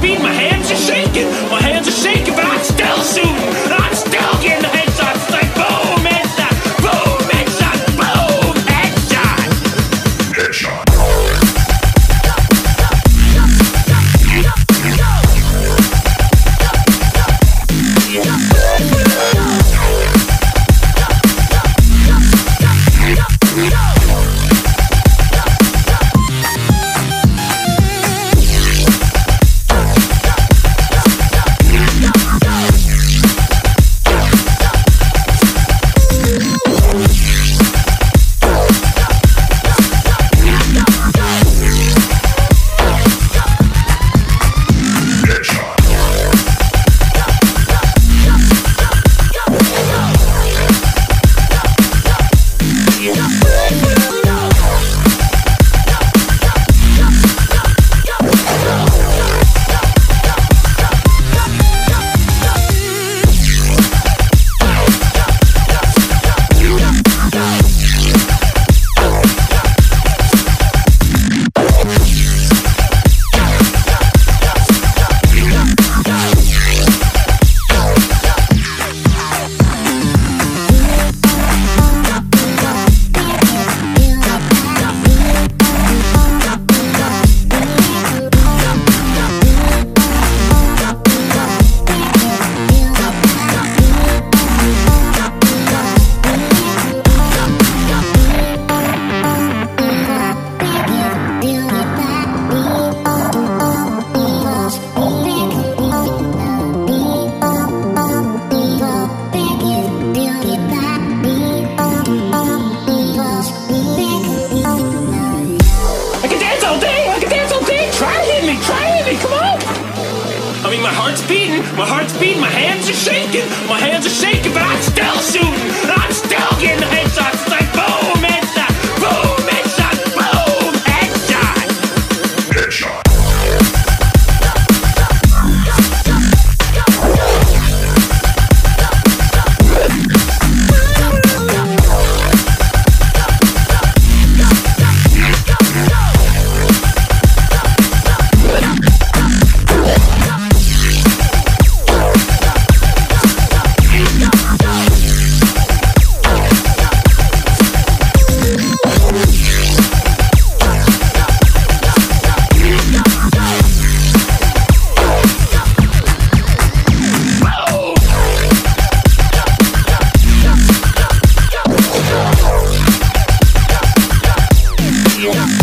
feet. My hands are shaking. My hands are shaking, but I'm still shooting. I'm still getting the headshots. It's like boom, headshot, boom, headshot, boom, headshot. Headshot. Yeah. My heart's beating, my heart's beating, my hands are shaking, my hands are shaking, but I'm still shooting, I'm still getting Yeah.